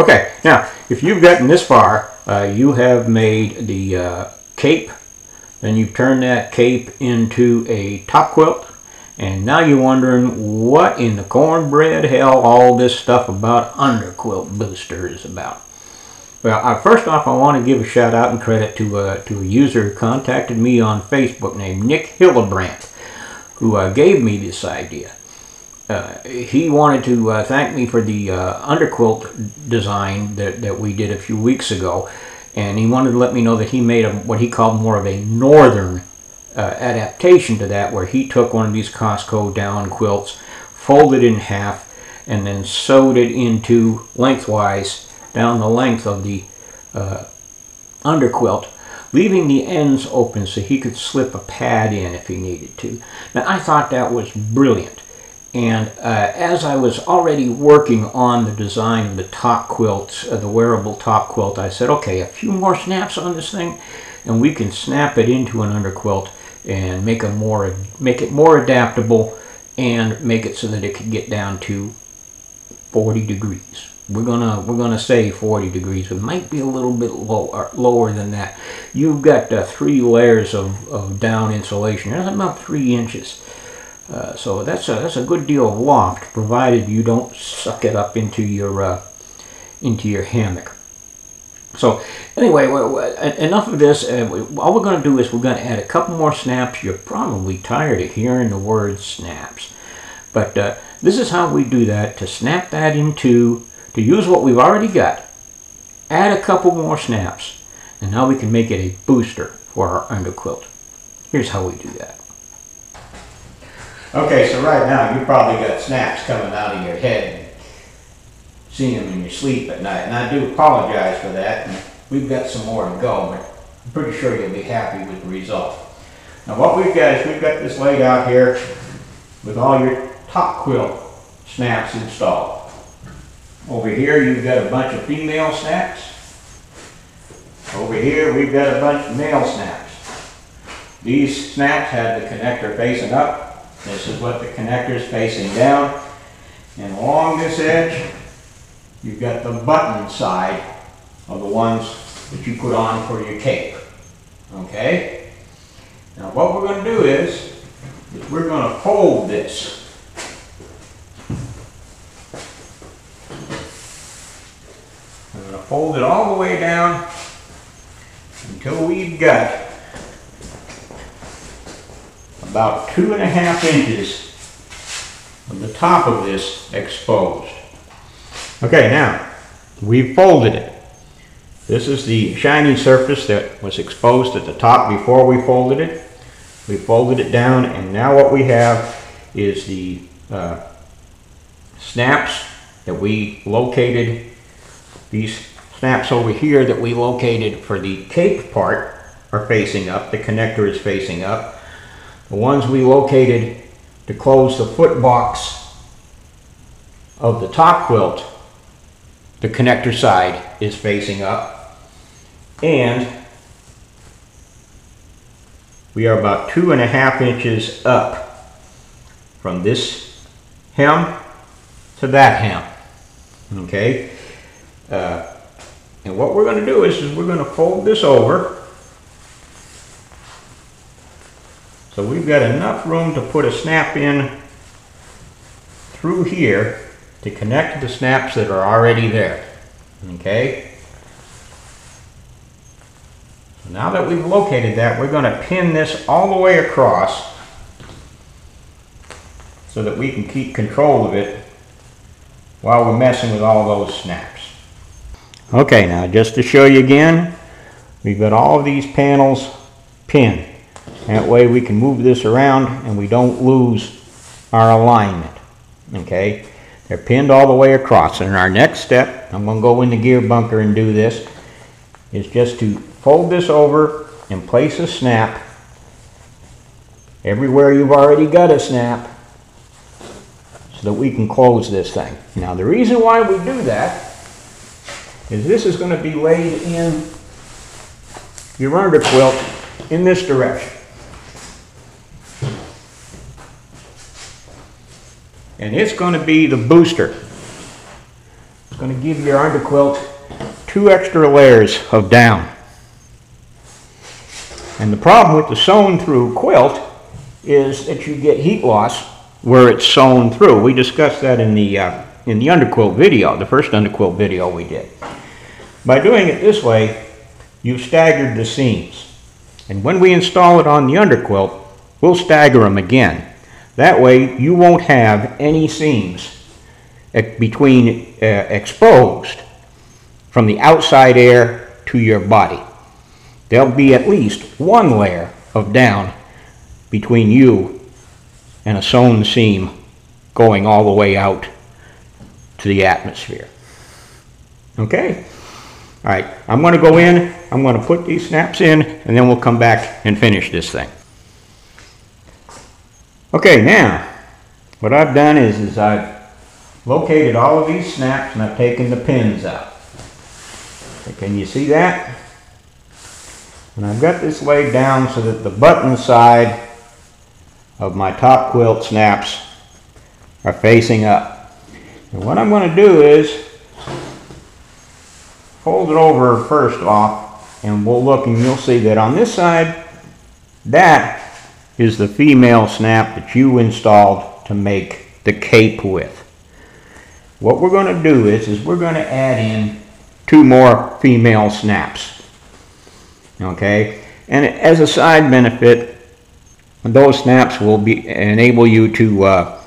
Okay, now, if you've gotten this far, uh, you have made the uh, cape, then you've turned that cape into a top quilt, and now you're wondering what in the cornbread hell all this stuff about underquilt booster is about. Well, uh, first off, I want to give a shout out and credit to, uh, to a user who contacted me on Facebook named Nick Hillebrandt, who uh, gave me this idea. Uh, he wanted to uh, thank me for the uh, underquilt design that, that we did a few weeks ago, and he wanted to let me know that he made a, what he called more of a northern uh, adaptation to that, where he took one of these Costco down quilts, folded in half, and then sewed it into lengthwise down the length of the uh, underquilt, leaving the ends open so he could slip a pad in if he needed to. Now, I thought that was brilliant. And uh, as I was already working on the design of the top quilt, uh, the wearable top quilt, I said, okay, a few more snaps on this thing, and we can snap it into an underquilt and make a more make it more adaptable and make it so that it can get down to 40 degrees. We're gonna we're gonna say 40 degrees, it might be a little bit lower lower than that. You've got uh, three layers of, of down insulation. That's about three inches. Uh, so that's a that's a good deal of loft, provided you don't suck it up into your uh, into your hammock. So anyway, enough of this. All we're going to do is we're going to add a couple more snaps. You're probably tired of hearing the word snaps. But uh, this is how we do that, to snap that into, to use what we've already got. Add a couple more snaps. And now we can make it a booster for our underquilt. Here's how we do that. Okay, so right now you probably got snaps coming out of your head seeing them in your sleep at night. And I do apologize for that. And we've got some more to go, but I'm pretty sure you'll be happy with the result. Now what we've got is we've got this laid out here with all your top quilt snaps installed. Over here you've got a bunch of female snaps. Over here we've got a bunch of male snaps. These snaps have the connector facing up. This is what the connector is facing down. And along this edge, You've got the button side of the ones that you put on for your cape. Okay? Now what we're going to do is, is we're going to fold this. I'm going to fold it all the way down until we've got about two and a half inches of the top of this exposed. Okay, now, we've folded it. This is the shiny surface that was exposed at the top before we folded it. We folded it down and now what we have is the uh, snaps that we located, these snaps over here that we located for the cape part are facing up, the connector is facing up. The ones we located to close the foot box of the top quilt the connector side is facing up. And we are about two and a half inches up from this hem to that hem. Okay? Uh, and what we're going to do is, is we're going to fold this over. So we've got enough room to put a snap in through here to connect the snaps that are already there. Okay? So now that we've located that, we're going to pin this all the way across so that we can keep control of it while we're messing with all those snaps. Okay, now just to show you again, we've got all of these panels pinned. That way we can move this around and we don't lose our alignment. Okay? They're pinned all the way across. And our next step, I'm going to go in the gear bunker and do this, is just to fold this over and place a snap everywhere you've already got a snap so that we can close this thing. Now the reason why we do that is this is going to be laid in your under quilt in this direction. And it's going to be the booster. It's going to give your underquilt two extra layers of down. And the problem with the sewn through quilt is that you get heat loss where it's sewn through. We discussed that in the, uh, in the underquilt video, the first underquilt video we did. By doing it this way, you've staggered the seams. And when we install it on the underquilt, we'll stagger them again. That way you won't have any seams between uh, exposed from the outside air to your body. There'll be at least one layer of down between you and a sewn seam going all the way out to the atmosphere. Okay? All right, I'm going to go in, I'm going to put these snaps in, and then we'll come back and finish this thing. Okay, now, what I've done is, is I've located all of these snaps and I've taken the pins out. Can you see that? And I've got this laid down so that the button side of my top quilt snaps are facing up. And what I'm going to do is fold it over first off and we'll look and you'll see that on this side that is the female snap that you installed to make the cape with. What we're going to do is, is we're going to add in two more female snaps. Okay? And as a side benefit, those snaps will be enable you to uh,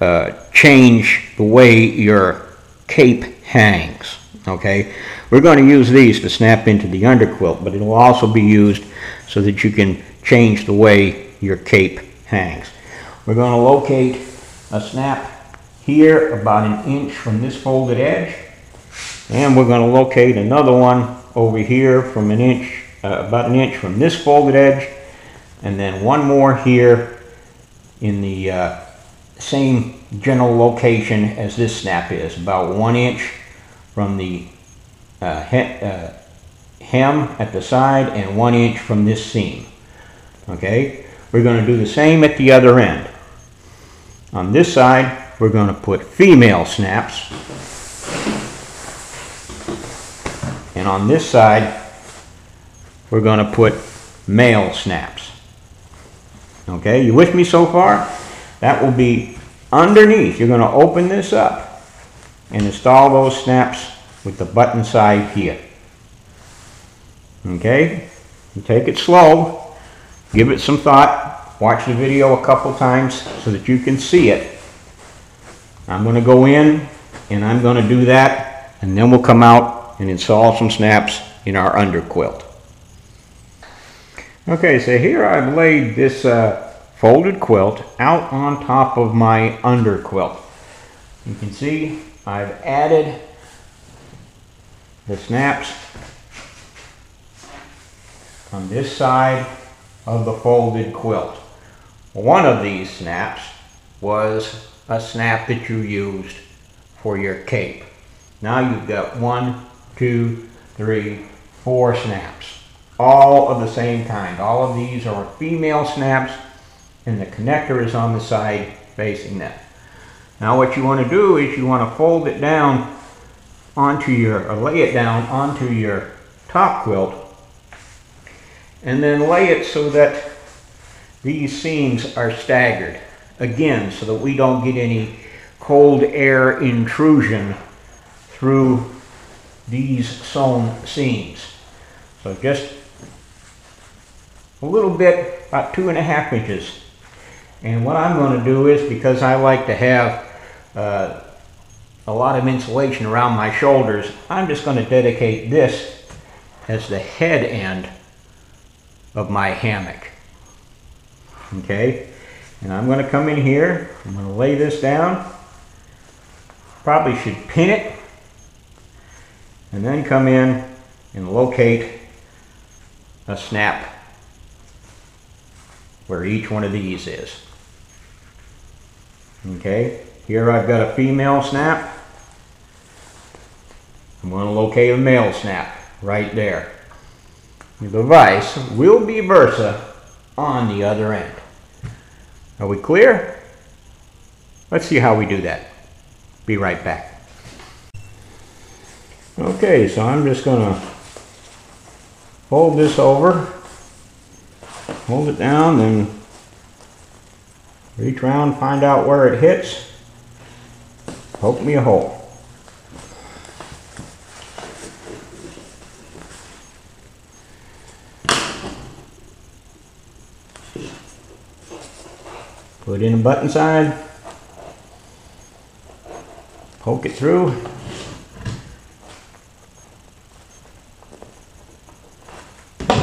uh, change the way your cape hangs. Okay? We're going to use these to snap into the underquilt, but it will also be used so that you can change the way your cape hangs. We're going to locate a snap here about an inch from this folded edge. And we're going to locate another one over here from an inch, uh, about an inch from this folded edge. And then one more here in the uh, same general location as this snap is, about one inch from the uh, uh, hem at the side and one inch from this seam. Okay, we're going to do the same at the other end. On this side, we're going to put female snaps. And on this side, we're going to put male snaps. Okay, you with me so far? That will be underneath. You're going to open this up and install those snaps with the button side here. Okay, you take it slow, give it some thought, watch the video a couple times so that you can see it. I'm going to go in and I'm going to do that and then we'll come out and install some snaps in our under quilt. Okay, so here I've laid this uh, folded quilt out on top of my under quilt. You can see I've added the snaps on this side of the folded quilt. One of these snaps was a snap that you used for your cape. Now you've got one, two, three, four snaps. All of the same kind. All of these are female snaps and the connector is on the side facing them. Now what you want to do is you want to fold it down onto your, or lay it down onto your top quilt and then lay it so that these seams are staggered again so that we don't get any cold air intrusion through these sewn seams. So just a little bit, about two and a half inches. And what I'm going to do is, because I like to have uh, a lot of insulation around my shoulders, I'm just going to dedicate this as the head end of my hammock. Okay, and I'm going to come in here, I'm going to lay this down, probably should pin it, and then come in and locate a snap where each one of these is. Okay, here I've got a female snap. I'm going to locate a male snap right there. The vise will be versa on the other end. Are we clear? Let's see how we do that. Be right back. Okay, so I'm just gonna fold this over, hold it down, then reach around, find out where it hits, poke me a hole. Put in a button side, poke it through,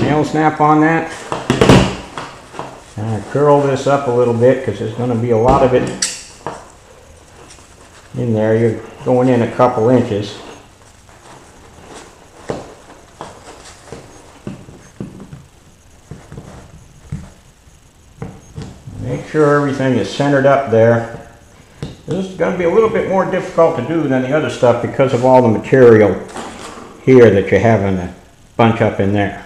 nail snap on that. And I curl this up a little bit because there's going to be a lot of it in there. You're going in a couple inches. Make sure everything is centered up there. This is going to be a little bit more difficult to do than the other stuff because of all the material here that you're having to bunch up in there.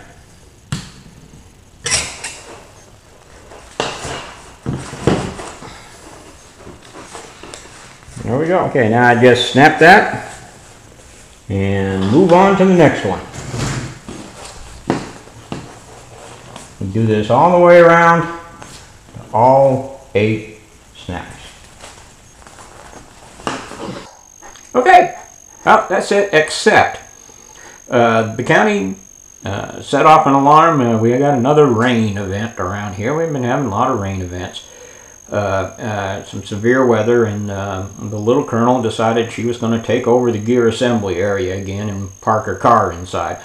There we go. Okay, now I just snap that and move on to the next one. Do this all the way around, all eight snaps. Okay, well, that's it, except uh, the county uh, set off an alarm. Uh, we got another rain event around here. We've been having a lot of rain events. Uh, uh, some severe weather, and uh, the little colonel decided she was going to take over the gear assembly area again and park her car inside.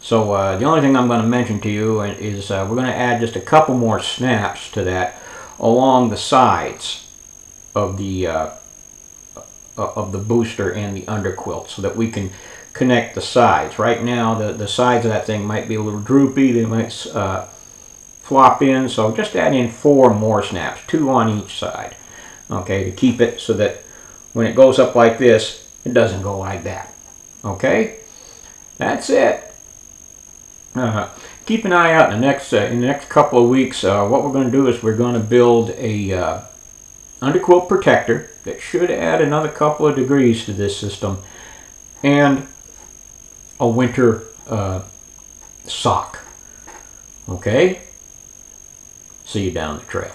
So uh, the only thing I'm going to mention to you is we're going to add just a couple more snaps to that along the sides of the uh, of the booster and the underquilt so that we can connect the sides. Right now the, the sides of that thing might be a little droopy, they might flop in. So just add in four more snaps, two on each side. Okay, to keep it so that when it goes up like this, it doesn't go like that. Okay, that's it. Uh, keep an eye out in the next uh, in the next couple of weeks. Uh, what we're going to do is we're going to build a uh, underquilt protector that should add another couple of degrees to this system, and a winter uh, sock. Okay. See you down the trail.